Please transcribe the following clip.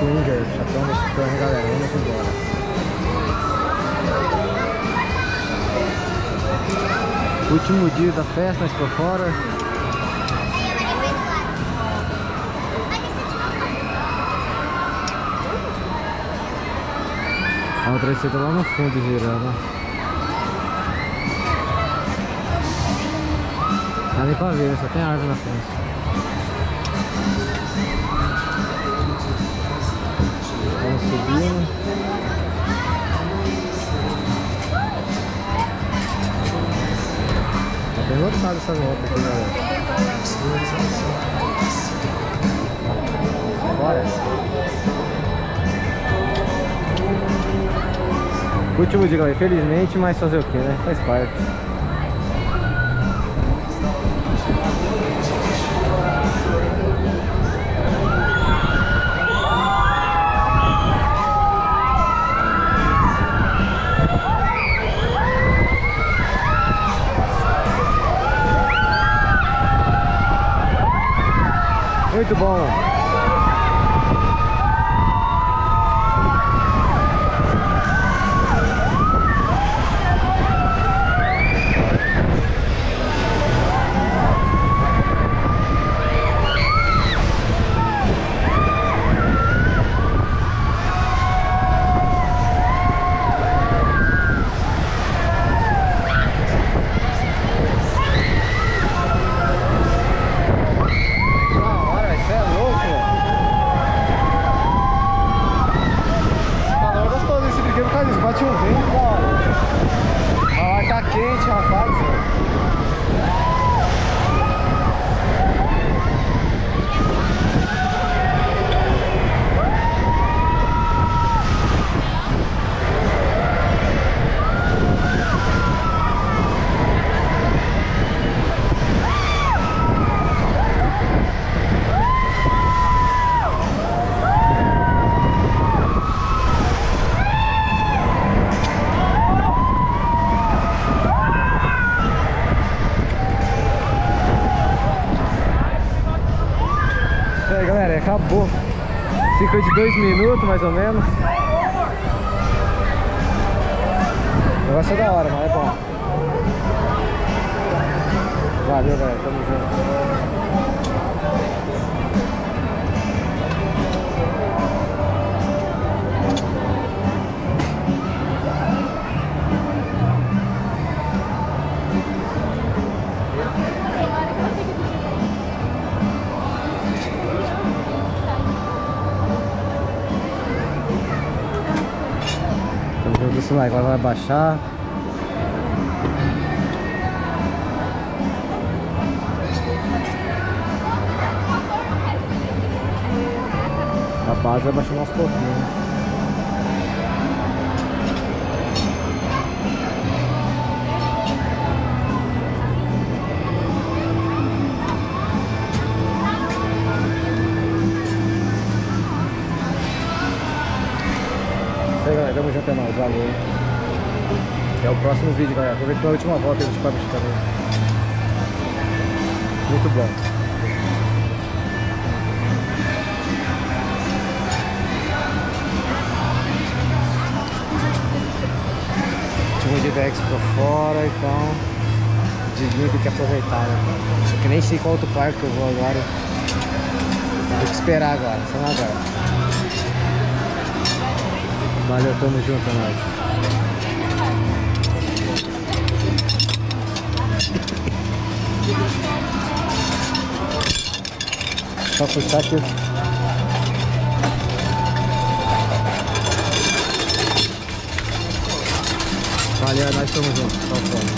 swinger, chatão da chicane, galera. Vamos embora. Último dia da festa, nós por fora. A outra tá lá no fundo girando. Dá nem pra ver, só tem árvore na frente. Subindo. Tá bem lotado essa volta aqui, galera. Bora. Último dia, galera. Infelizmente, mas fazer o que, né? Faz parte. Muito bom. Galera. Acabou. Fica de dois minutos, mais ou menos. O negócio é da hora, mas é bom. Valeu, galera. Tamo junto. Desse lá. Agora vai baixar. A base vai baixando aos pouquinhos. Tamo junto, é. Valeu. É o próximo vídeo, galera. Aproveita a última volta do Chico também. Muito bom. Último dia da Expo fora, então. Diguinho tem que aproveitar, né? Só que nem sei qual outro parque que eu vou agora. Tem que esperar agora, só agora. Valeu, tamo junto, é nóis. Só puxar aqui. Valeu, nós estamos juntos. Só fome.